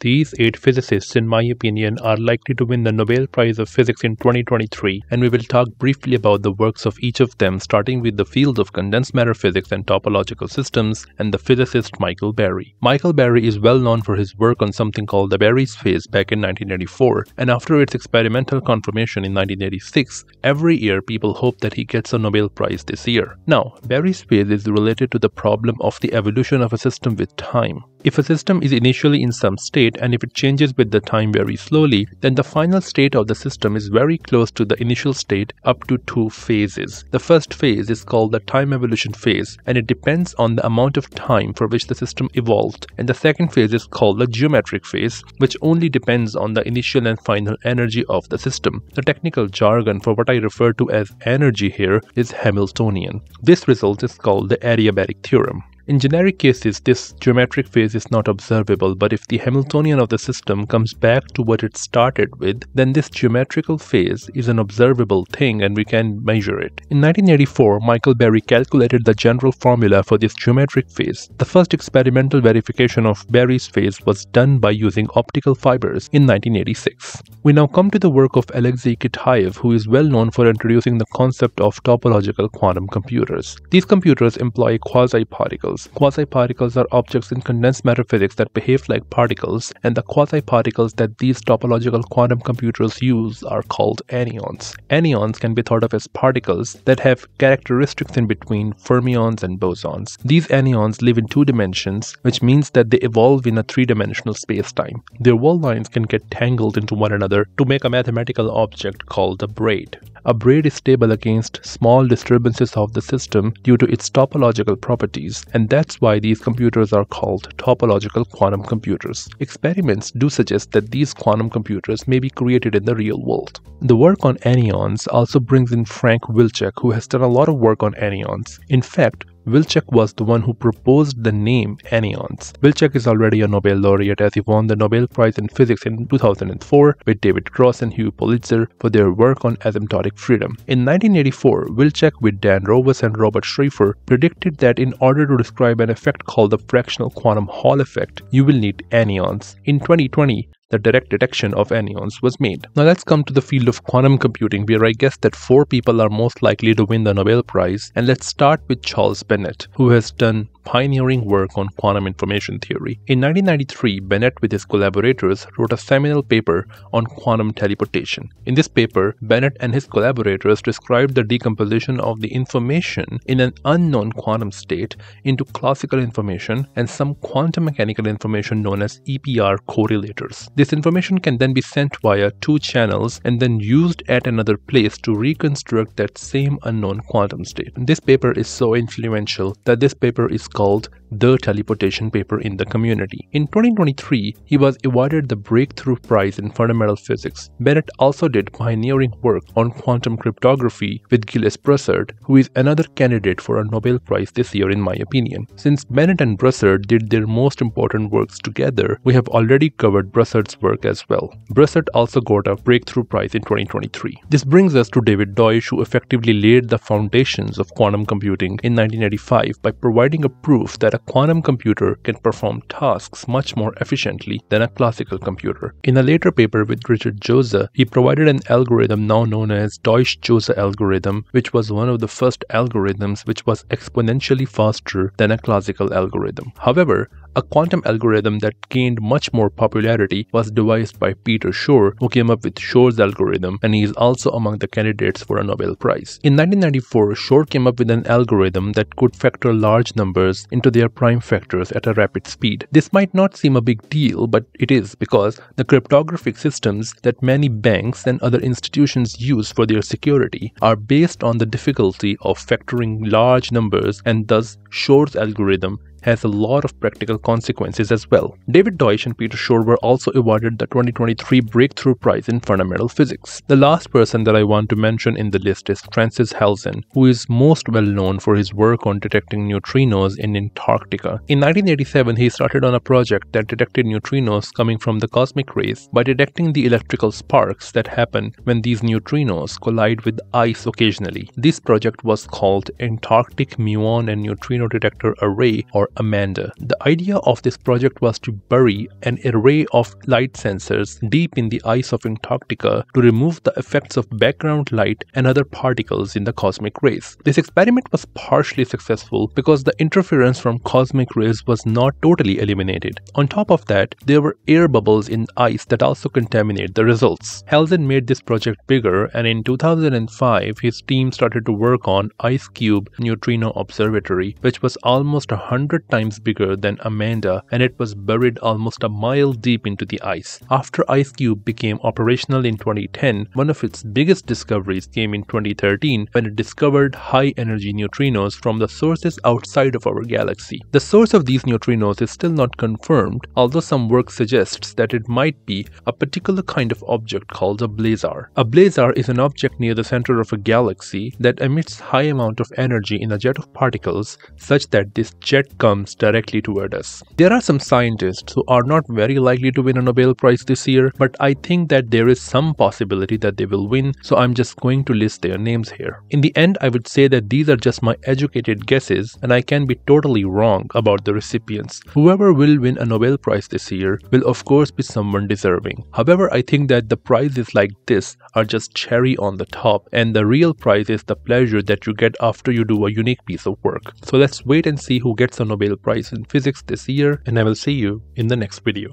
These eight physicists, in my opinion, are likely to win the Nobel Prize of Physics in 2023, and we will talk briefly about the works of each of them, starting with the fields of condensed matter physics and topological systems, and the physicist Michael Berry. Michael Berry is well known for his work on something called the Berry's phase back in 1984, and after its experimental confirmation in 1986, every year people hope that he gets a Nobel Prize this year. Now, Berry's phase is related to the problem of the evolution of a system with time. If a system is initially in some state and if it changes with the time very slowly, then the final state of the system is very close to the initial state up to two phases. The first phase is called the time evolution phase and it depends on the amount of time for which the system evolved. And the second phase is called the geometric phase, which only depends on the initial and final energy of the system. The technical jargon for what I refer to as energy here is Hamiltonian. This result is called the adiabatic theorem. In generic cases, this geometric phase is not observable, but if the Hamiltonian of the system comes back to what it started with, then this geometrical phase is an observable thing and we can measure it. In 1984, Michael Berry calculated the general formula for this geometric phase. The first experimental verification of Berry's phase was done by using optical fibers in 1986. We now come to the work of Alexei Kitaev, who is well known for introducing the concept of topological quantum computers. These computers employ quasi-particles particles. Quasi-particles are objects in condensed matter physics that behave like particles, and the quasi-particles that these topological quantum computers use are called anyons. Anyons can be thought of as particles that have characteristics in between fermions and bosons. These anyons live in two dimensions, which means that they evolve in a three-dimensional space-time. Their world lines can get tangled into one another to make a mathematical object called a braid. A braid is stable against small disturbances of the system due to its topological properties, and that's why these computers are called topological quantum computers. Experiments do suggest that these quantum computers may be created in the real world. The work on anyons also brings in Frank Wilczek, who has done a lot of work on anyons. In fact, Wilczek was the one who proposed the name anyons. Wilczek is already a Nobel laureate as he won the Nobel Prize in Physics in 2004 with David Gross and Hugh Politzer for their work on asymptotic freedom. In 1984, Wilczek with Dan Arovas and Robert Schrieffer predicted that in order to describe an effect called the fractional quantum Hall effect, you will need anyons. In 2020, the direct detection of anyons was made. Now let's come to the field of quantum computing where I guess that four people are most likely to win the Nobel Prize and let's start with Charles Bennett who has done pioneering work on quantum information theory. In 1993, Bennett with his collaborators wrote a seminal paper on quantum teleportation. In this paper, Bennett and his collaborators described the decomposition of the information in an unknown quantum state into classical information and some quantum mechanical information known as EPR correlators. This information can then be sent via two channels and then used at another place to reconstruct that same unknown quantum state. This paper is so influential that this paper is called the teleportation paper in the community. In 2023, he was awarded the Breakthrough Prize in Fundamental Physics. Bennett also did pioneering work on quantum cryptography with Gilles Brassard, who is another candidate for a Nobel Prize this year in my opinion. Since Bennett and Brassard did their most important works together, we have already covered Brassard's work as well. Brassard also got a Breakthrough Prize in 2023. This brings us to David Deutsch, who effectively laid the foundations of quantum computing in 1985 by providing a proof that a quantum computer can perform tasks much more efficiently than a classical computer. In a later paper with Richard Jozsa, he provided an algorithm now known as Deutsch-Jozsa algorithm, which was one of the first algorithms which was exponentially faster than a classical algorithm. However, a quantum algorithm that gained much more popularity was devised by Peter Shor, who came up with Shor's algorithm, and he is also among the candidates for a Nobel Prize. In 1994, Shor came up with an algorithm that could factor large numbers into their prime factors at a rapid speed. This might not seem a big deal, but it is because the cryptographic systems that many banks and other institutions use for their security are based on the difficulty of factoring large numbers and thus Shor's algorithm has a lot of practical consequences as well. David Deutsch and Peter Shor were also awarded the 2023 Breakthrough Prize in Fundamental Physics. The last person that I want to mention in the list is Francis Halzen, who is most well known for his work on detecting neutrinos in Antarctica. In 1987, he started on a project that detected neutrinos coming from the cosmic rays by detecting the electrical sparks that happen when these neutrinos collide with ice occasionally. This project was called Antarctic Muon and Neutrino Detector Array or Amanda. The idea of this project was to bury an array of light sensors deep in the ice of Antarctica to remove the effects of background light and other particles in the cosmic rays. This experiment was partially successful because the interference from cosmic rays was not totally eliminated. On top of that, there were air bubbles in ice that also contaminate the results. Halzen made this project bigger and in 2005 his team started to work on IceCube Neutrino Observatory which was almost a hundred times bigger than Amanda and it was buried almost a mile deep into the ice. After IceCube became operational in 2010, one of its biggest discoveries came in 2013 when it discovered high energy neutrinos from the sources outside of our galaxy. The source of these neutrinos is still not confirmed, although some work suggests that it might be a particular kind of object called a blazar. A blazar is an object near the center of a galaxy that emits high amount of energy in a jet of particles such that this jet comes directly toward us. There are some scientists who are not very likely to win a Nobel Prize this year, but I think that there is some possibility that they will win, so I'm just going to list their names here. In the end, I would say that these are just my educated guesses and I can be totally wrong about the recipients. Whoever will win a Nobel Prize this year will of course be someone deserving. However, I think that the prizes like this are just cherry on the top and the real prize is the pleasure that you get after you do a unique piece of work. So let's wait and see who gets a Nobel Prize in Physics this year and I will see you in the next video.